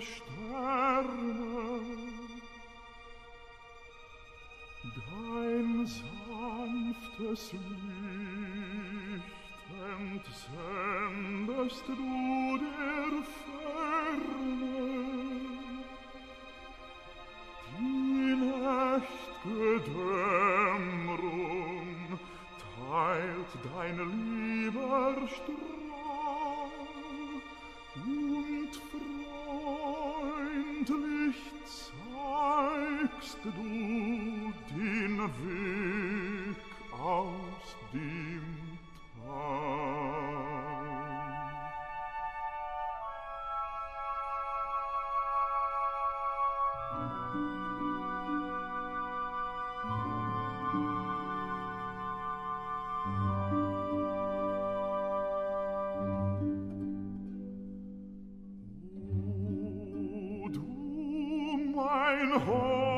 Sterne. Dein sanftes Licht entsendest du der Ferne. Die nächtige Gedämmerung teilt deine Liebe Strom. du den Weg aus dem Tal. Du mein Hohen,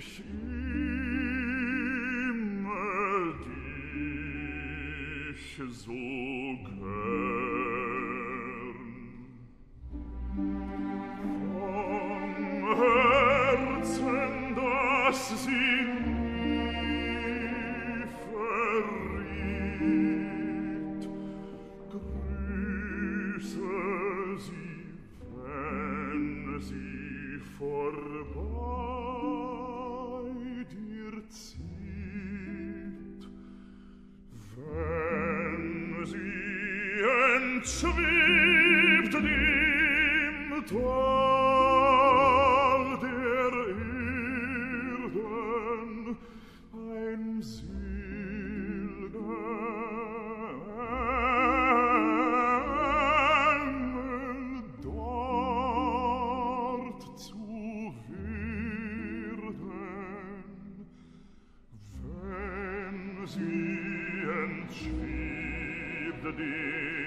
so gern. schwebt dem Tal der Erden ein silbernen dort zu werden, wenn sie entschwebt dem